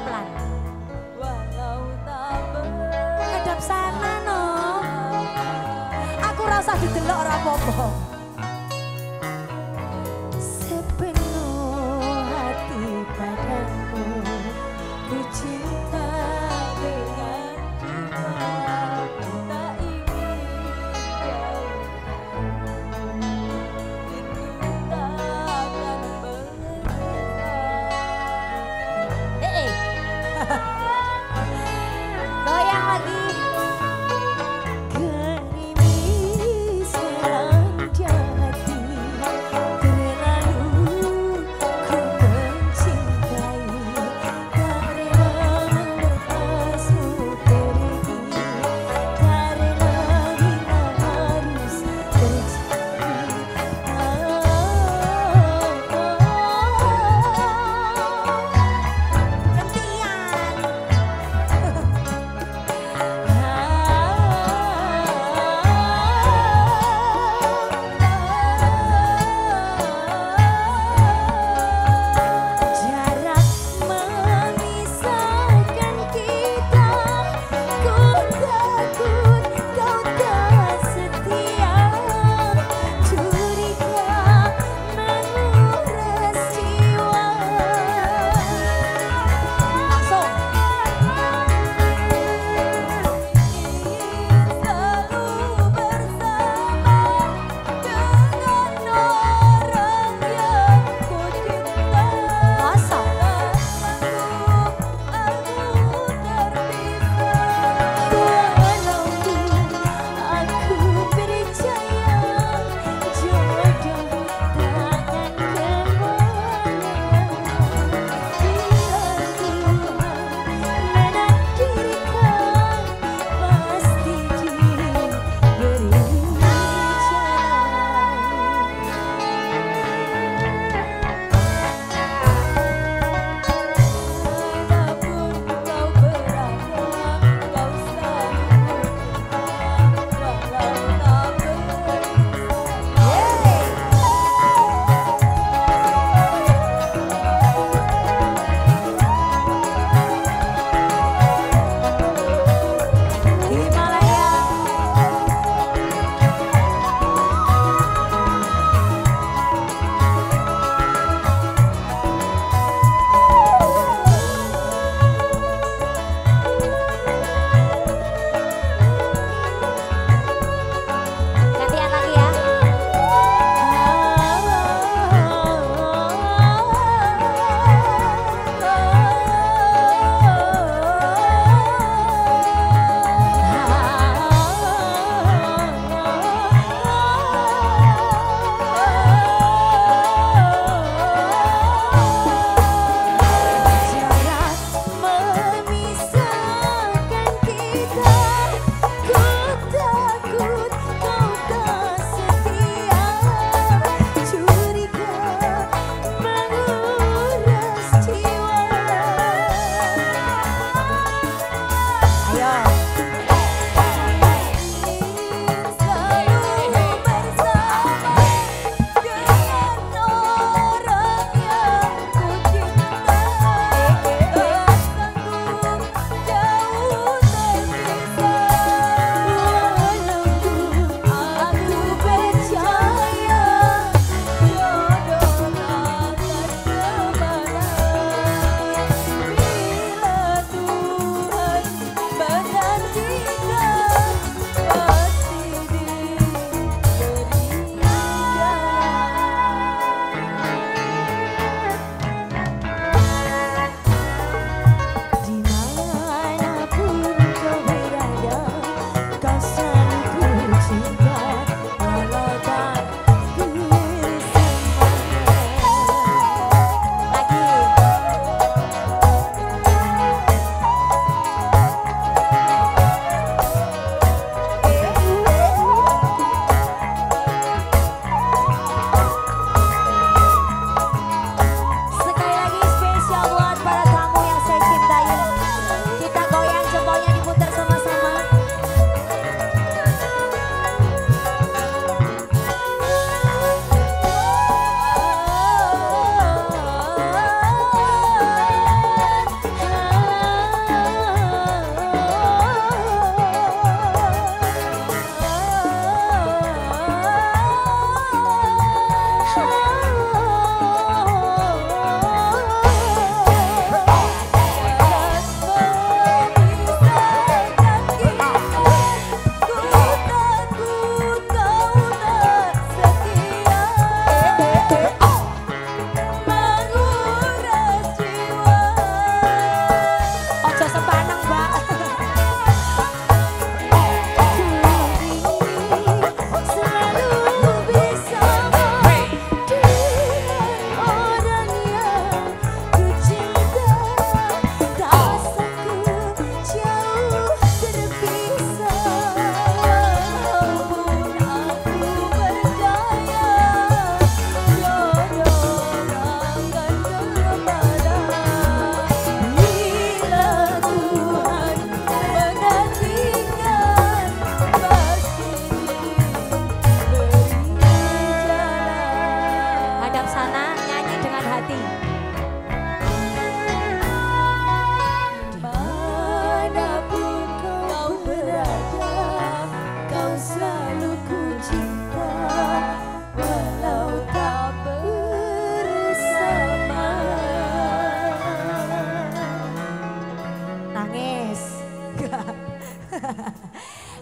pelan-pelan. Walau tak sana no. Aku rasa didelok ora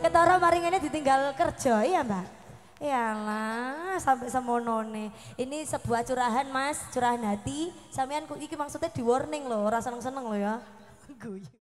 Ketara mari ngene ditinggal kerja iya mbak? Iyalah sampai semonone. Ini sebuah curahan mas, curahan hati. Samian iki maksudnya di warning loh, rasa seneng-seneng loh ya. Guyu.